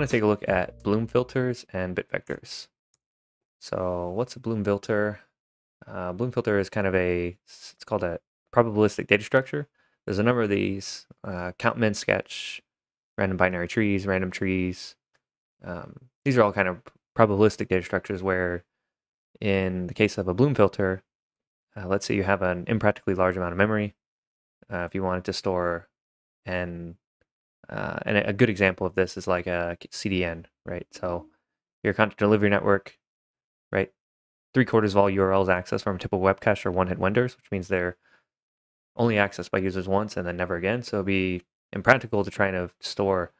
want to take a look at Bloom filters and bit vectors. So what's a Bloom filter? Uh, Bloom filter is kind of a, it's called a probabilistic data structure. There's a number of these, uh, count min sketch, random binary trees, random trees. Um, these are all kind of probabilistic data structures where in the case of a Bloom filter, uh, let's say you have an impractically large amount of memory. Uh, if you wanted to store and uh, and a good example of this is like a CDN, right? So your content delivery network, right? Three quarters of all URLs accessed from a typical web cache are one-hit wonders, which means they're only accessed by users once and then never again. So it'd be impractical to try to store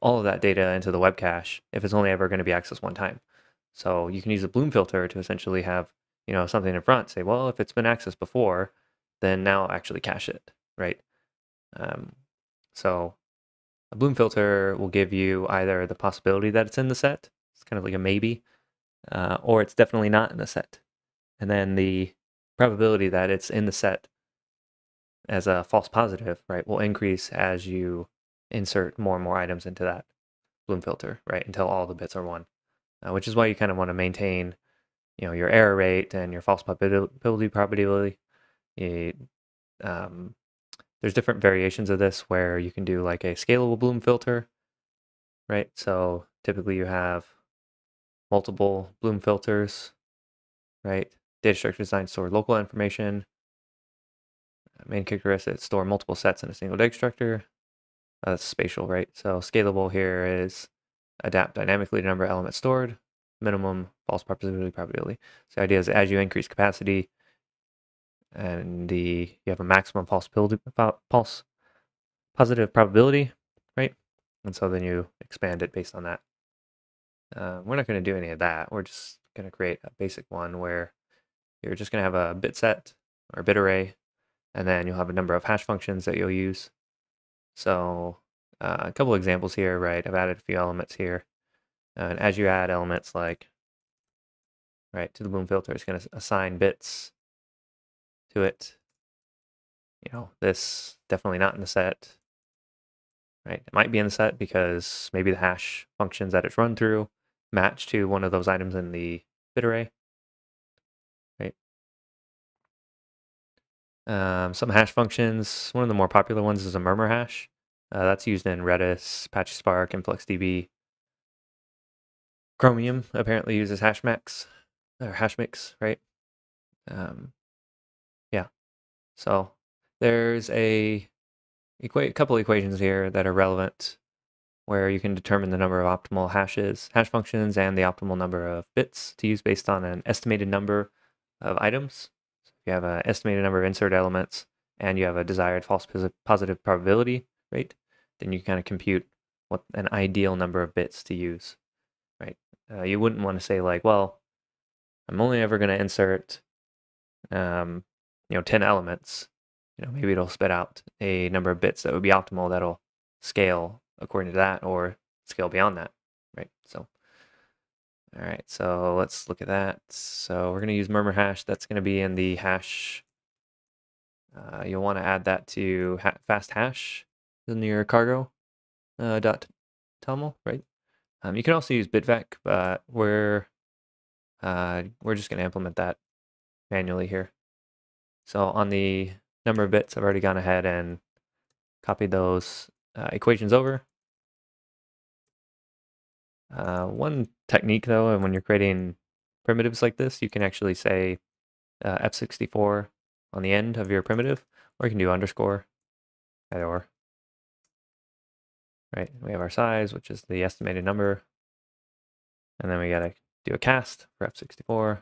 all of that data into the web cache if it's only ever going to be accessed one time. So you can use a Bloom filter to essentially have, you know, something in front. Say, well, if it's been accessed before, then now actually cache it, right? Um, so a Bloom filter will give you either the possibility that it's in the set, it's kind of like a maybe, uh, or it's definitely not in the set. And then the probability that it's in the set as a false positive, right, will increase as you insert more and more items into that Bloom filter, right, until all the bits are one. Uh, which is why you kind of want to maintain, you know, your error rate and your false probability probability. It, um, there's different variations of this where you can do like a scalable bloom filter, right? So typically you have multiple bloom filters, right? Data structure designed to store local information. Main characteristic store multiple sets in a single data structure. Uh, that's spatial, right? So scalable here is adapt dynamically to number of elements stored, minimum false probability probability. So the idea is as you increase capacity, and the you have a maximum false, false positive probability, right? And so then you expand it based on that. Uh, we're not going to do any of that. We're just going to create a basic one where you're just going to have a bit set or bit array, and then you'll have a number of hash functions that you'll use. So uh, a couple examples here, right? I've added a few elements here. And as you add elements like, right, to the Bloom filter, it's going to assign bits to it. You know, this definitely not in the set. Right? It might be in the set because maybe the hash functions that it's run through match to one of those items in the bit array. Right? Um, some hash functions, one of the more popular ones is a murmur hash. Uh, that's used in Redis, Apache Spark, and InfluxDB. Chromium apparently uses hashmix or hashmix, right? Um, so there's a equa- couple equations here that are relevant where you can determine the number of optimal hashes, hash functions, and the optimal number of bits to use based on an estimated number of items. So if you have an estimated number of insert elements and you have a desired false positive probability rate, then you kind of compute what an ideal number of bits to use, right? Uh, you wouldn't want to say like, well, I'm only ever going to insert um, you know 10 elements you know maybe it'll spit out a number of bits that would be optimal that'll scale according to that or scale beyond that right? So all right so let's look at that. So we're going to use murmur hash. That's going to be in the hash uh, you'll want to add that to ha fast hash in your cargo uh, dot toml right? Um, you can also use bitvec but we're uh, we're just going to implement that manually here so on the number of bits, I've already gone ahead and copied those uh, equations over. Uh, one technique though, and when you're creating primitives like this, you can actually say uh, F64 on the end of your primitive, or you can do underscore, either or. Right, we have our size, which is the estimated number. And then we gotta do a cast for F64,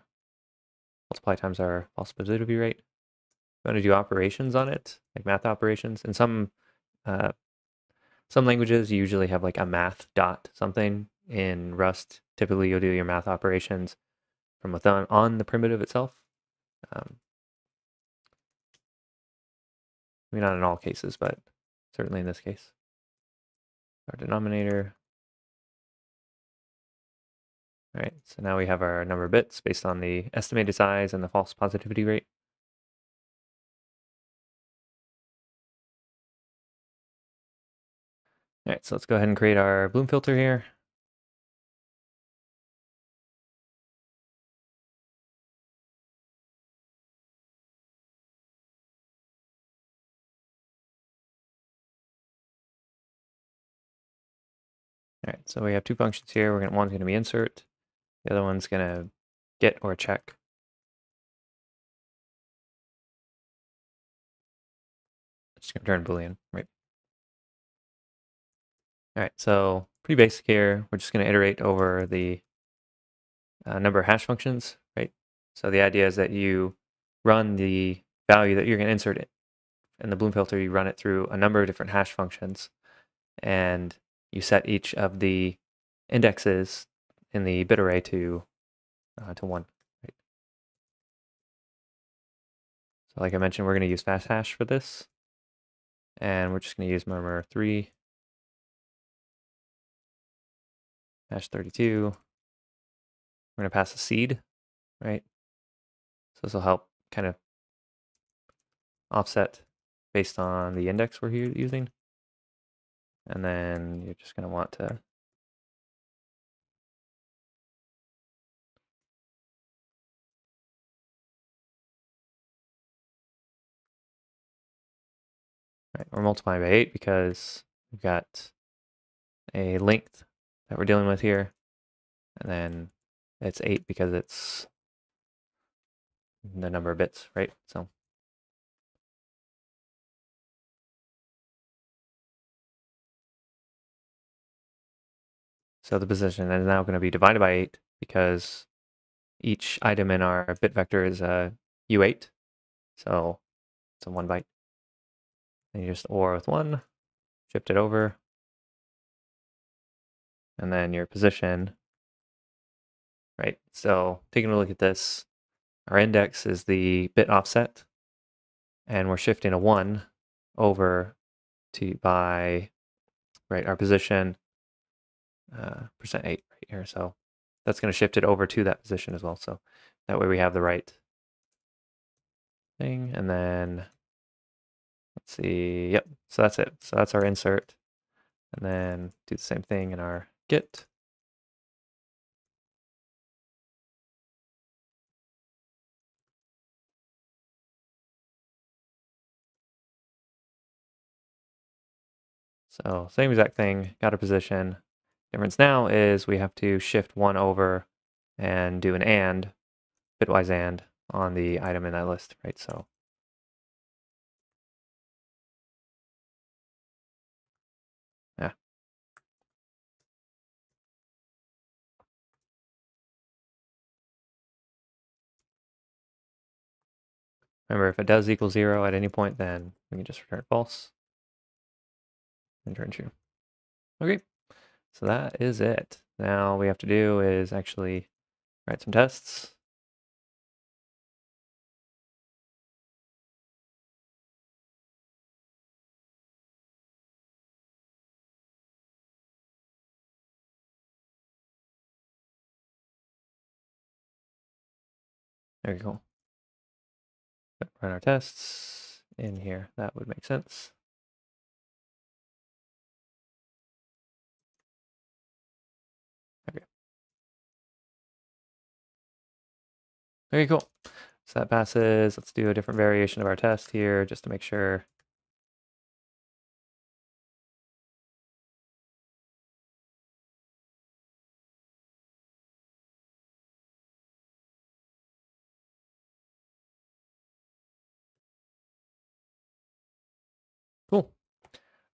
multiply times our false positivity rate want to do operations on it, like math operations. In some uh, some languages, you usually have like a math dot something. In Rust, typically you'll do your math operations from within on the primitive itself. Um, I mean, not in all cases, but certainly in this case. Our denominator. All right, so now we have our number of bits based on the estimated size and the false positivity rate. All right, so let's go ahead and create our bloom filter here. All right, so we have two functions here. We're gonna, one's going to be insert, the other one's going to get or check. It's going to turn Boolean, right? All right, so pretty basic here. We're just gonna iterate over the uh, number of hash functions, right? So the idea is that you run the value that you're gonna insert it in the Bloom filter. You run it through a number of different hash functions, and you set each of the indexes in the bit array to uh, to one. Right? So like I mentioned, we're going to use fast hash for this. And we're just going to use murmur 3 hash 32. We're going to pass a seed, right? So this will help kind of offset based on the index we're using. And then you're just going to want to Right, we're multiplying by 8 because we've got a length that we're dealing with here. And then it's 8 because it's the number of bits, right? So So the position is now going to be divided by 8 because each item in our bit vector is a U8. So it's a 1 byte. And you just OR with 1, shift it over. And then your position, right? So taking a look at this, our index is the bit offset. And we're shifting a 1 over to by, right, our position uh, percent eight right here. So that's going to shift it over to that position as well. So that way we have the right thing. And then let's see. Yep. So that's it. So that's our insert. And then do the same thing in our get. So same exact thing, got a position, Difference now is we have to shift one over and do an AND, bitwise AND, on the item in that list, right? So Remember, if it does equal zero at any point, then we can just return false and turn true. Okay. So that is it. Now we have to do is actually write some tests. There we go. Run our tests in here. That would make sense. Okay, cool. So that passes. Let's do a different variation of our test here just to make sure.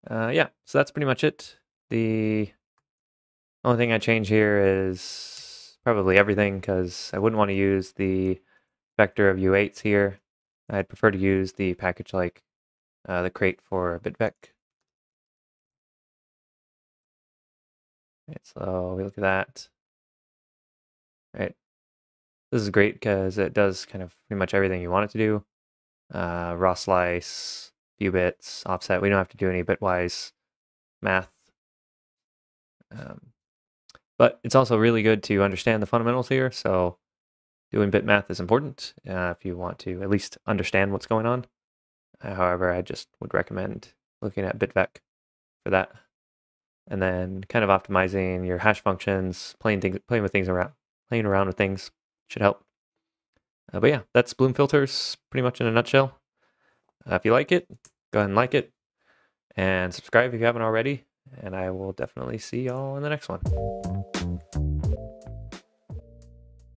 Uh, yeah, so that's pretty much it. The only thing I change here is probably everything because I wouldn't want to use the vector of U8s here. I'd prefer to use the package like uh, the crate for BitVec. Right, so we look at that. Right. This is great because it does kind of pretty much everything you want it to do. Uh, raw slice, few bits, offset. We don't have to do any bitwise math. Um, but it's also really good to understand the fundamentals here. So doing bit math is important uh, if you want to at least understand what's going on. Uh, however, I just would recommend looking at BitVec for that. And then kind of optimizing your hash functions, playing things, playing with things around, playing around with things should help. Uh, but yeah, that's Bloom filters pretty much in a nutshell. Uh, if you like it, go ahead and like it and subscribe if you haven't already. and I will definitely see y'all in the next one.